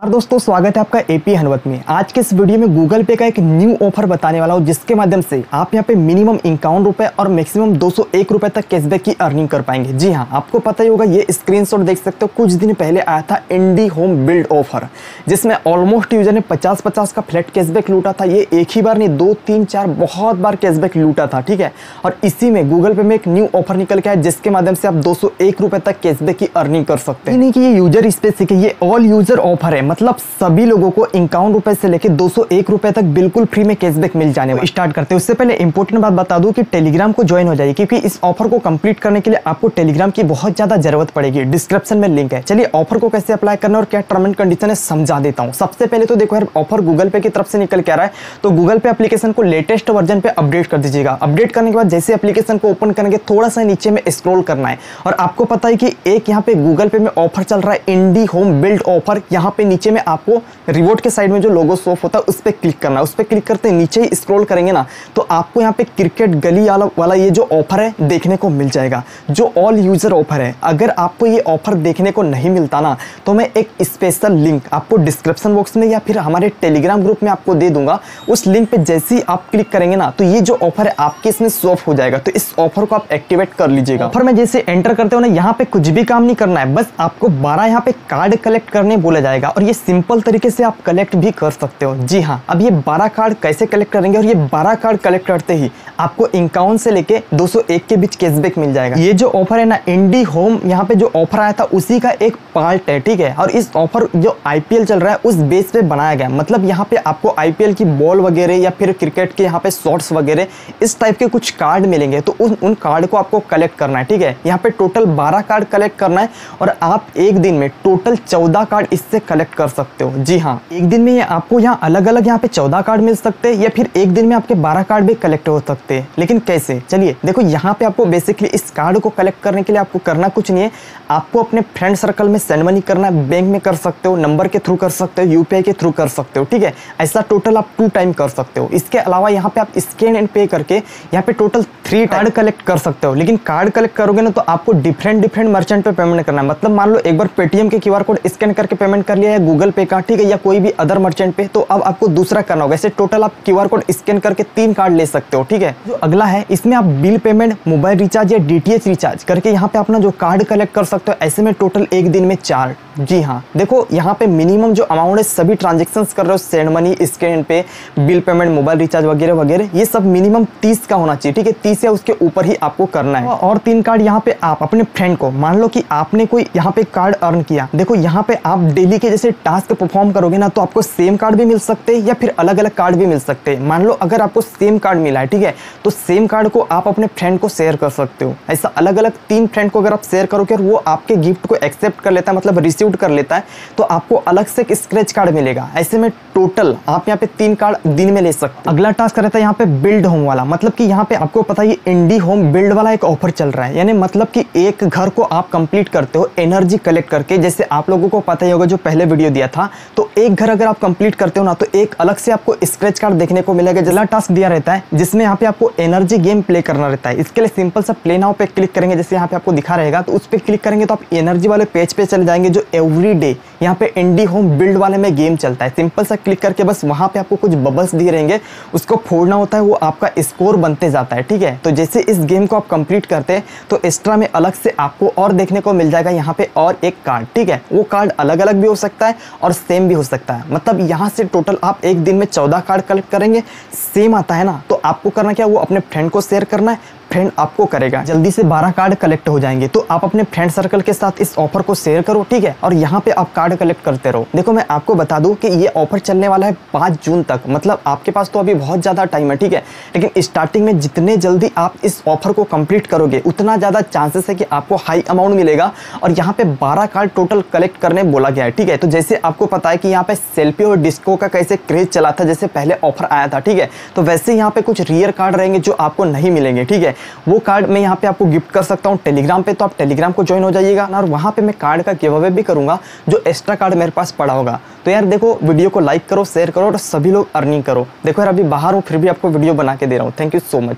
यार दोस्तों, स्वागत है आपका एपी हनवत में। आज के इस वीडियो में गूगल पे का एक न्यू ऑफ़र बताने वाला हूँ, जिसके माध्यम से आप यहाँ पे मिनिमम इक्यावन रुपए और मैक्सिमम दो सौ एक रुपए तक कैशबैक की अर्निंग कर पाएँगे। जी हाँ आपको पता ही होगा, ये स्क्रीनशॉट देख सकते हो, कुछ दिन पहले आया था इंडी होम बिल्ड ऑफ़र जिसमें ऑलमोस्ट यूज़र ने पचास पचास का फ्लैट कैशबैक लूटा था। ये एक ही बार नहीं, दो, तीन, चार, बहुत बार कैशबैक लूटा था, ठीक है? और इसी में गूगल पे में एक न्यू ऑफ़र निकल के आया, जिसके माध्यम से आप दो सौ एक रुपए तक कैशबैक की अर्निंग कर सकते हैं। यूज़र स्पेसिफिक ये ऑल यूज़र ऑफ़र है मतलब सभी लोगों को इक्यावन रुपए से लेकर दो सौ एक रुपए तक बिल्कुल फ्री में कैशबैक मिल जाने वाला। स्टार्ट करते हैं। उससे पहले इंपॉर्टेंट बात बता दूँ कि टेलीग्राम को ज्वाइन हो जाइए, क्योंकि इस ऑफ़र को कंप्लीट करने के लिए आपको टेलीग्राम की बहुत ज़्यादा ज़रूरत पड़ेगी। डिस्क्रिप्शन में लिंक है। चलिए ऑफ़र को कैसे अप्लाई करना और क्या टर्म एंड कंडीशन है, समझा देता हूँ। सबसे पहले तो देखो यार ऑफ़र गूगल पे की तरफ़ से निकल के आ रहा है। तो गूगल पे एप्लीकेशन को लेटेस्ट वर्जन पे अपडेट कर दीजिएगा। अपडेट करने के बाद जैसे एप्लीकेशन को ओपन करेंगे, थोड़ा सा नीचे में स्क्रॉल करना है। और आपको पता है कि एक यहाँ पे गूगल पे में ऑफ़र चल रहा है। इंडी होम बिल्ड ऑफ़र यहाँ पे नीचे में आपको रिवोट के साइड में जो लोगो सोफ होता है, उस पर क्लिक करना है। उस पर क्लिक करते नीचे ही स्क्रॉल करेंगे ना तो आपको यहाँ पे क्रिकेट गली वाला वाला ये जो ऑफ़र है, देखने को मिल जाएगा। जो ऑल यूज़र ऑफ़र है, अगर आपको ये ऑफ़र देखने को नहीं मिलता ना तो मैं एक स्पेशल लिंक आपको डिस्क्रिप्शन बॉक्स में या फिर हमारे टेलीग्राम ग्रुप में आपको दे दूँगा। उस लिंक पे जैसे ही आप क्लिक करेंगे ना तो ये जो ऑफ़र है, आपके इसमें सॉफ हो जाएगा। तो इस ऑफ़र को आप एक्टिवेट कर लीजिएगा। ऑफ़र में जैसे एंटर करते हो ना, यहाँ पे कुछ भी काम नहीं करना है, बस आपको बारह यहाँ पे कार्ड कलेक्ट करने बोला जाएगा। और ये सिंपल तरीके से आप कलेक्ट भी कर सकते हो। जी हाँ अब ये 12 कार्ड कैसे कलेक्ट करेंगे? और ये 12 कार्ड कलेक्ट करते ही आपको इक्यावन से लेके 201 के बीच कैशबैक मिल जाएगा। ये जो ऑफ़र है ना इंडी होम यहाँ पे जो ऑफ़र आया था, उसी का एक पार्ट है, ठीक है? और इस ऑफ़र जो आईपीएल चल रहा है, उस बेस पे बनाया गया मतलब यहाँ पे आपको आईपीएल की बॉल वगैरह या फिर क्रिकेट के यहाँ पे शॉर्ट्स वगैरह, इस टाइप के कुछ कार्ड मिलेंगे। तो उन कार्ड को आपको कलेक्ट करना है, ठीक है? यहाँ पे टोटल बारह कार्ड कलेक्ट करना है और आप एक दिन में टोटल चौदह कार्ड इससे कलेक्ट कर सकते हो। जी हाँ एक दिन में ये आपको यहाँ अलग अलग यहाँ पे चौदह कार्ड मिल सकते हैं या फिर एक दिन में आपके बारह कार्ड भी कलेक्ट हो सकते हैं। लेकिन कैसे? चलिए, देखो यहाँ पे आपको बेसिकली इस कार्ड को कलेक्ट करने के लिए आपको करना कुछ नहीं है। आपको अपने फ्रेंड सर्कल में सेंड मनी करना है बैंक में कर सकते हो नंबर के थ्रू कर सकते हो यूपीआई के थ्रू कर सकते हो, ठीक है? ऐसा टोटल आप टू टाइम कर सकते हो। इसके अलावा यहाँ पे आप स्कैन एंड पे करके यहाँ पे टोटल थ्री कार्ड कलेक्ट कर सकते हो। लेकिन कार्ड कलेक्ट करोगे ना तो आपको डिफरेंट डिफरेंट मर्चेंट पे पेमेंट करना है। मतलब मान लो एक बार पेटीएम के QR कोड स्कैन करके पेमेंट कर लिया या गूगल पे का ठीक है या कोई भी अदर मर्चेंट पे तो अब आपको दूसरा करना होगा। ऐसे टोटल आप क्यू कोड स्कैन करके तीन कार्ड ले सकते हो ठीक है? जो अगला है इसमें आप बिल पेमेंट मोबाइल रिचार्ज या डीटीएच रिचार्ज करके यहाँ पे अपना जो कार्ड कलेक्ट कर सकते हो ऐसे में टोटल एक दिन में चार। जी हाँ देखो यहाँ पे मिनिमम जो अमाउंट है सभी ट्रांजेक्शन कर रहे हो send money scan pay bill payment mobile recharge वगैरह वगैरह ये सब मिनिमम तीस का होना चाहिए ठीक है? तीस या उसके ऊपर ही आपको करना है। और तीन कार्ड यहाँ पे आप अपने फ्रेंड को मान लो कि आपने कोई यहाँ पे कार्ड अर्न किया। देखो यहाँ पे आप डेली के जैसे टास्क परफॉर्म करोगे ना तो आपको सेम कार्ड भी मिल सकते हैं या फिर अलग अलग कार्ड भी मिल सकते हैं। मान लो, अगर आपको सेम कार्ड मिला है, ठीक है? तो सेम कार्ड को आप अपने फ्रेंड को शेयर कर सकते हो। ऐसा अलग अलग तीन फ्रेंड को अगर आप शेयर करोगे और वो आपके गिफ्ट को एक्सेप्ट कर लेता है मतलब रिसीव कर लेता है तो आपको अलग से एक स्क्रैच कार्ड मिलेगा। ऐसे में टोटल आप यहाँ पे तीन कार्ड दिन में ले सकते हो। अगला टास्क रहता है यहाँ पे बिल्ड होम वाला। मतलब कि यहाँ पे आपको पता है इंडी होम बिल्ड वाला एक ऑफ़र चल रहा है। यानी मतलब कि एक घर को आप कंप्लीट करते हो एनर्जी कलेक्ट करके। जैसे आप लोगों को पता ही होगा जो पहले वीडियो दिया था तो एक घर अगर आप कंप्लीट करते हो ना तो एक अलग से आपको स्क्रेच कार्ड देखने को मिलेगा जिला टास्क दिया रहता है, जिसमें यहाँ पे आपको एनर्जी गेम प्ले करना रहता है। इसके लिए सिंपल सा प्ले नाउ पे क्लिक करेंगे, जैसे यहाँ पे आपको दिखा रहेगा तो उस पर क्लिक करेंगे तो आप एनर्जी वाले पेज पे चले जाएँगे, जो एवरी डे यहाँ पे इंडी होम बिल्ड वाले में गेम चलता है। सिंपल सा क्लिक करके बस वहाँ पे आपको कुछ बबल्स दिए रहेंगे। उसको फोड़ना होता है, वो आपका स्कोर बनते जाता है, ठीक है? तो जैसे इस गेम को आप कंप्लीट करते हैं तो एक्स्ट्रा में अलग से आपको और देखने को मिल जाएगा यहाँ पे और एक कार्ड ठीक है? वो कार्ड अलग अलग भी हो सकता है और सेम भी हो सकता है। मतलब यहाँ से टोटल आप एक दिन में चौदह कार्ड कलेक्ट करेंगे सेम आता है ना? तो आपको करना क्या, वो अपने फ्रेंड को शेयर करना है फ्रेंड आपको करेगा। जल्दी से 12 कार्ड कलेक्ट हो जाएँगे। तो आप अपने फ्रेंड सर्कल के साथ इस ऑफ़र को शेयर करो, ठीक है? और यहाँ पे आप कार्ड कलेक्ट करते रहो। देखो, मैं आपको बता दूँ कि ये ऑफ़र चलने वाला है पाँच जून तक। मतलब आपके पास तो अभी बहुत ज़्यादा टाइम है, ठीक है? लेकिन स्टार्टिंग में जितने जल्दी आप इस ऑफ़र को कंप्लीट करोगे, उतना ज़्यादा चांसेस है कि आपको हाई अमाउंट मिलेगा। और यहाँ पे बारह कार्ड टोटल कलेक्ट करने बोला गया है, ठीक है? तो जैसे आपको पता है कि यहाँ पे सेल्फी और डिस्को का कैसे क्रेज चला था जैसे पहले ऑफ़र आया था, ठीक है? तो वैसे यहाँ पे कुछ रियर कार्ड रहेंगे जो आपको नहीं मिलेंगे, ठीक है? वो कार्ड मैं यहाँ पे आपको गिफ्ट कर सकता हूँ टेलीग्राम पे तो आप टेलीग्राम को ज्वाइन हो जाइएगा और वहाँ पे मैं कार्ड का गिव अवे भी करूँगा, जो एक्स्ट्रा कार्ड मेरे पास पड़ा होगा। तो यार देखो वीडियो को लाइक करो शेयर करो और सभी लोग अर्निंग करो। देखो यार, अभी बाहर हूँ, फिर भी आपको वीडियो बना के दे रहा हूँ। Thank you so much